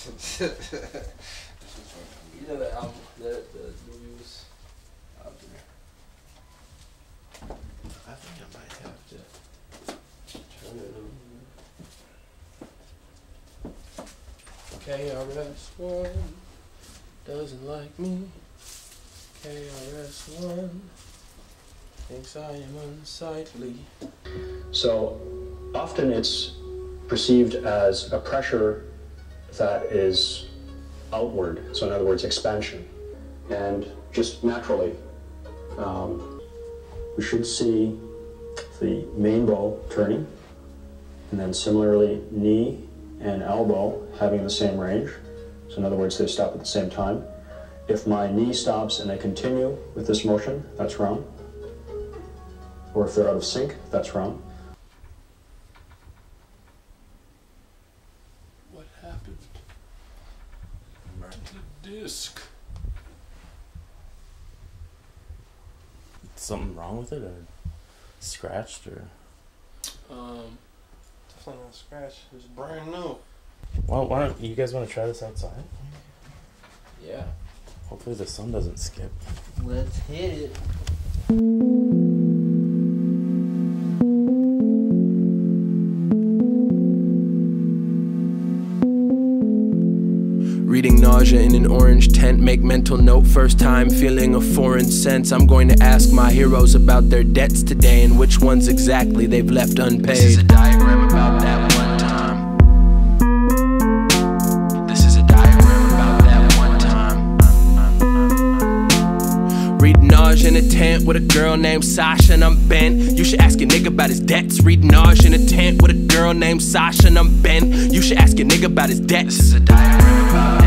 you know the album, the, the movie was out there. I think I might have to. Turn it KRS One doesn't like me. KRS One thinks I am unsightly. So often it's perceived as a pressure that is outward, so in other words, expansion. And just naturally, um, we should see the main bow turning, and then similarly, knee and elbow having the same range. So in other words, they stop at the same time. If my knee stops and I continue with this motion, that's wrong. Or if they're out of sync, that's wrong. What happened? The disc. Something wrong with it, or scratched, or Um, definitely not scratch. It's brand new. well, why don't you guys want to try this outside? Yeah. Hopefully the sun doesn't skip. Let's hit it. Reading nausea in an orange tent, make mental note. First time feeling a foreign sense. I'm going to ask my heroes about their debts today and which ones exactly they've left unpaid. This is a diagram about that one time. This is a diagram about that one time. Reading nausea in a tent with a girl named Sasha and I'm bent. You should ask your nigga about his debts. Reading nausea in a tent with a girl named Sasha and I'm bent. You should ask your nigga about his debts. This is a diagram about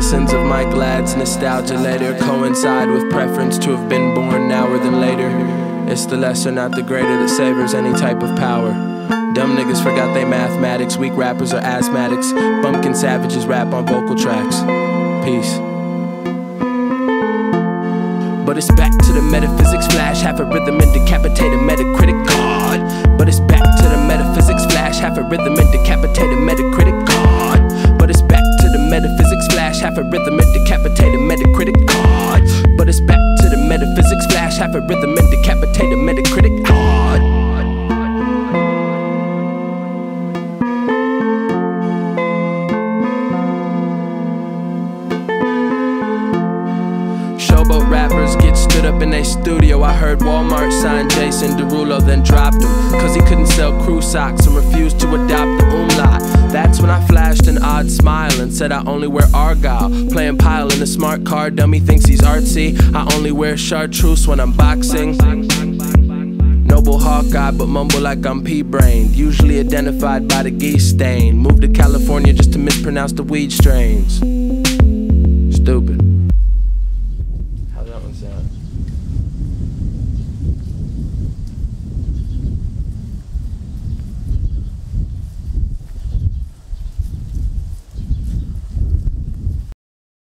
Listens of my glad's nostalgia later coincide with preference to have been born nower than later. It's the lesser, not the greater, that savors any type of power. Dumb niggas forgot they mathematics, weak rappers are asthmatics. Bumpkin savages rap on vocal tracks. Peace. But it's back to the metaphysics flash, half a rhythm and decapitate a metacritic god. But it's back to the metaphysics flash, half a rhythm and decapitate a rhythm and decapitate a metacritic god. Showboat rappers get stood up in their studio. I heard Walmart sign Jason Derulo, then dropped him. Cause he couldn't sell crew socks and refused to adopt. That's when I flashed an odd smile and said I only wear Argyle. Playing pile in a smart car, dummy thinks he's artsy. I only wear chartreuse when I'm boxing. Noble Hawkeye, but mumble like I'm pea brained. Usually identified by the geese stain. Moved to California just to mispronounce the weed strains. Stupid.